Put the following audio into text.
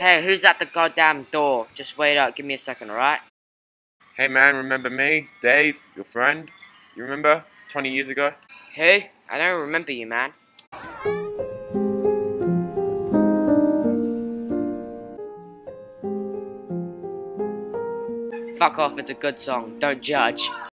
Hey, who's at the goddamn door? Just wait up, give me a second, alright? Hey man, remember me? Dave, your friend? You remember? 20 years ago? Hey, I don't remember you, man. Fuck off, it's a good song. Don't judge.